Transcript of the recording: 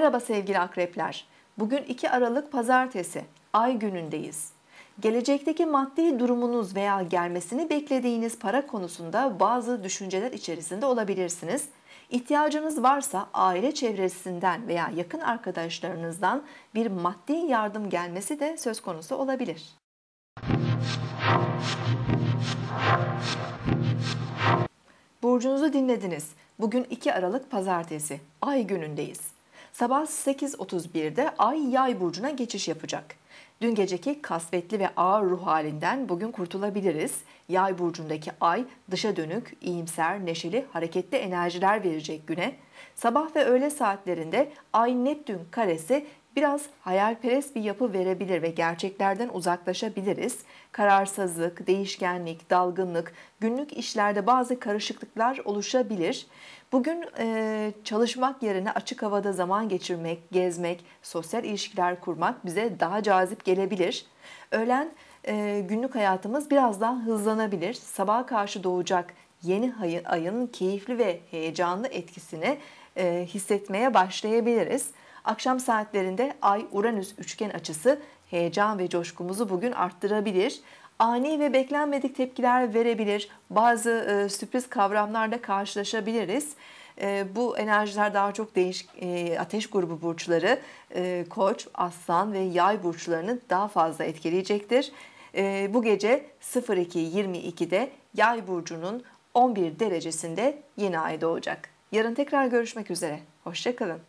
Merhaba sevgili akrepler. Bugün 2 Aralık Pazartesi. Ay günündeyiz. Gelecekteki maddi durumunuz veya gelmesini beklediğiniz para konusunda bazı düşünceler içerisinde olabilirsiniz. İhtiyacınız varsa aile çevresinden veya yakın arkadaşlarınızdan bir maddi yardım gelmesi de söz konusu olabilir. Burcunuzu dinlediniz. Bugün 2 Aralık Pazartesi. Ay günündeyiz. Sabah 8.31'de Ay Yay burcuna geçiş yapacak. Dün geceki kasvetli ve ağır ruh halinden bugün kurtulabiliriz. Yay burcundaki Ay dışa dönük, iyimser, neşeli, hareketli enerjiler verecek güne. Sabah ve öğle saatlerinde Ay Neptün karesi biraz hayalperest bir yapı verebilir ve gerçeklerden uzaklaşabiliriz. Kararsızlık, değişkenlik, dalgınlık, günlük işlerde bazı karışıklıklar oluşabilir. Bugün e, çalışmak yerine açık havada zaman geçirmek, gezmek, sosyal ilişkiler kurmak bize daha cazip gelebilir. Öğlen e, günlük hayatımız biraz daha hızlanabilir. Sabaha karşı doğacak yeni ayın keyifli ve heyecanlı etkisini e, hissetmeye başlayabiliriz. Akşam saatlerinde Ay-Uranüs üçgen açısı heyecan ve coşkumuzu bugün arttırabilir. Ani ve beklenmedik tepkiler verebilir. Bazı e, sürpriz kavramlarla karşılaşabiliriz. E, bu enerjiler daha çok değişik e, ateş grubu burçları, e, koç, aslan ve yay burçlarını daha fazla etkileyecektir. E, bu gece 02.22'de yay burcunun 11 derecesinde yeni ay doğacak. Yarın tekrar görüşmek üzere. Hoşçakalın.